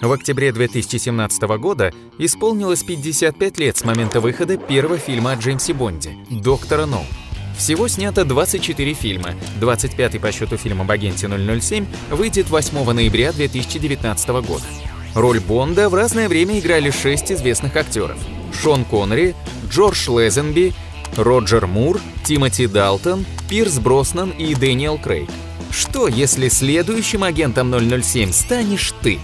В октябре 2017 года исполнилось 55 лет с момента выхода первого фильма о Джеймсе Бонде «Доктора Ноу». Всего снято 24 фильма. 25-й по счету фильм об агенте 007 выйдет 8 ноября 2019 года. Роль Бонда в разное время играли шесть известных актеров. Шон Коннери, Джордж Лезенби, Роджер Мур, Тимоти Далтон, Пирс Броснан и Дэниел Крейг. Что, если следующим агентом 007 станешь ты?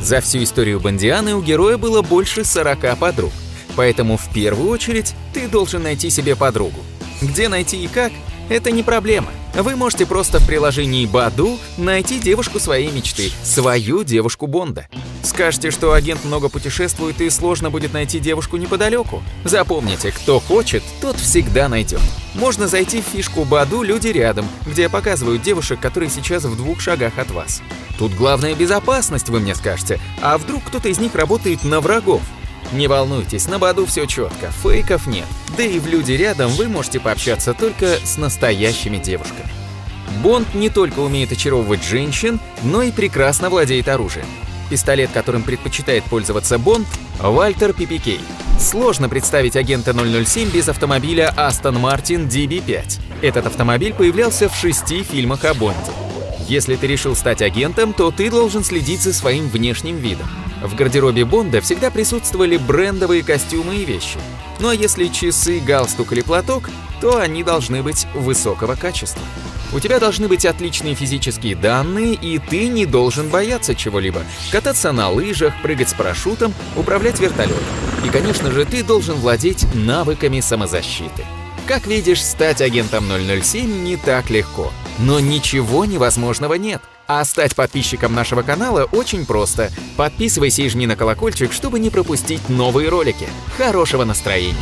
За всю историю Бондианы у героя было больше 40 подруг. Поэтому в первую очередь ты должен найти себе подругу. Где найти и как – это не проблема. Вы можете просто в приложении Баду найти девушку своей мечты, свою девушку Бонда. Скажете, что агент много путешествует и сложно будет найти девушку неподалеку? Запомните, кто хочет, тот всегда найдет. Можно зайти в фишку Баду «Люди рядом», где показывают девушек, которые сейчас в двух шагах от вас. Тут главная безопасность, вы мне скажете, а вдруг кто-то из них работает на врагов? Не волнуйтесь, на Баду все четко, фейков нет. Да и в люди рядом вы можете пообщаться только с настоящими девушками. Бонд не только умеет очаровывать женщин, но и прекрасно владеет оружием. Пистолет, которым предпочитает пользоваться Бонд – Вальтер PPK. Сложно представить агента 007 без автомобиля Aston Martin DB5. Этот автомобиль появлялся в шести фильмах о Бонде. Если ты решил стать агентом, то ты должен следить за своим внешним видом. В гардеробе Бонда всегда присутствовали брендовые костюмы и вещи. Ну а если часы, галстук или платок, то они должны быть высокого качества. У тебя должны быть отличные физические данные, и ты не должен бояться чего-либо. Кататься на лыжах, прыгать с парашютом, управлять вертолетом. И, конечно же, ты должен владеть навыками самозащиты. Как видишь, стать агентом 007 не так легко. Но ничего невозможного нет. А стать подписчиком нашего канала очень просто. Подписывайся и жми на колокольчик, чтобы не пропустить новые ролики. Хорошего настроения!